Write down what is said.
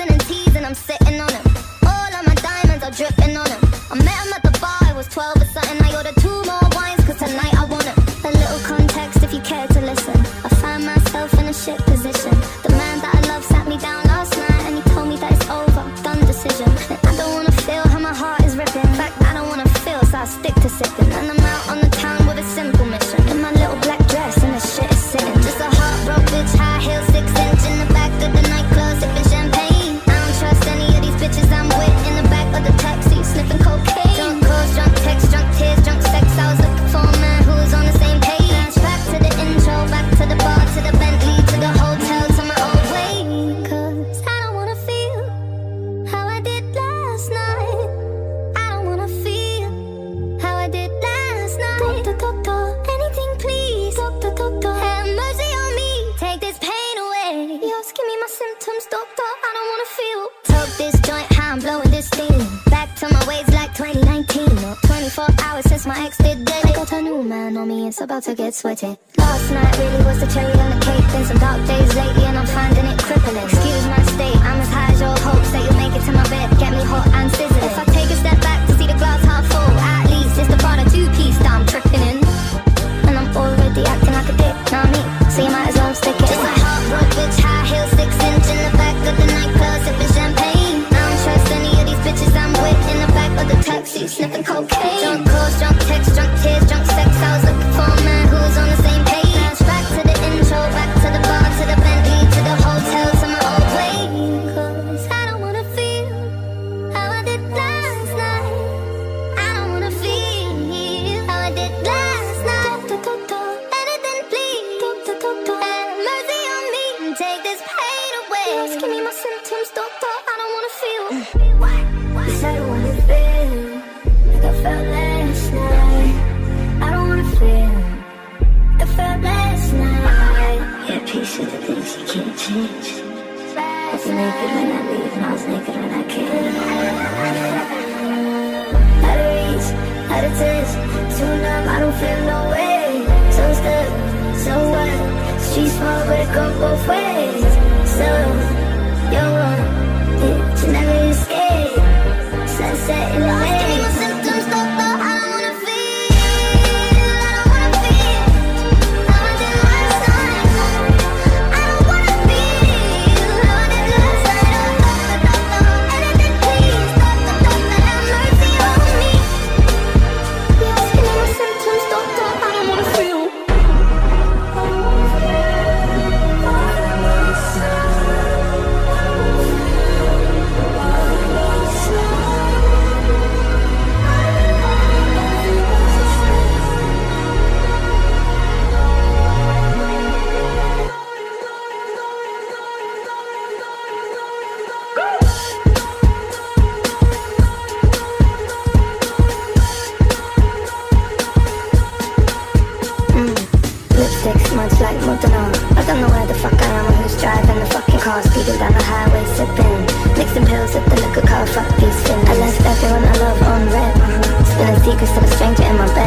and I'm sitting on him. All of my diamonds are dripping on him. I met him at the bar, I was 12 or something. I ordered two more wines, cause tonight I want him. A little context if you care to listen. I find myself in a shit position. The man that I love sat me down last night and he told me that it's over, done decision. And I don't wanna feel how my heart is ripping. In fact, I don't wanna feel, so I stick to sipping. And I'm out on the feel. This joint, how I'm blowing this thing. Back to my ways like 2019. No, 24 hours since my ex did dead. I got a new man on me, it's about to get sweaty. Last night really was the cherry on the cake. Been some dark days lately, and I'm finding it crippling. Excuse my state, I'm as high as your hopes that you'll make it to my bed. Get me hot and sizzling. If I take a step back to see the glass half full, at least it's the Prada two piece that I'm tripping in. And I'm already acting like a dick, know what I mean? So you might as taxi, cocaine. Drunk calls, drunk texts, drunk tears, drunk sex. I was looking for a man who was on the same page. Back to the intro, back to the bar, to the Bentley, to the hotel, to my old way. Cause I don't wanna feel how I did last night. I don't wanna feel how I did last night. Doctor, doctor, anything please. Doctor, doctor, have mercy on me and take this pain away. Give me my symptoms, doctor. I don't wanna feel. Yes, I don't wanna feel felt last night. I don't feel felt last night. Yeah, of the things you can't change. I was naked when I and I was naked when I came. Out of reach, out of touch, too numb, I don't feel no way. So stuck, so what? Street small, but it go both ways. So, Speeding down the highway, sipping. Mixing pills at the liquor car, fuck these things. I left everyone I love on red. Spilling secrets to a stranger in my bed.